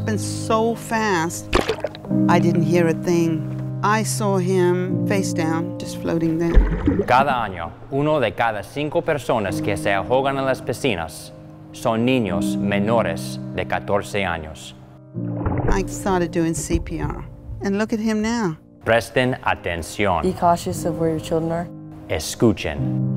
happened so fast. I didn't hear a thing. I saw him face down, just floating there. Cada año, uno de cada cinco personas que se ahogan en las piscinas son niños menores de 14 años. I started doing CPR. And look at him now. Presten atención. Be cautious of where your children are. Escuchen.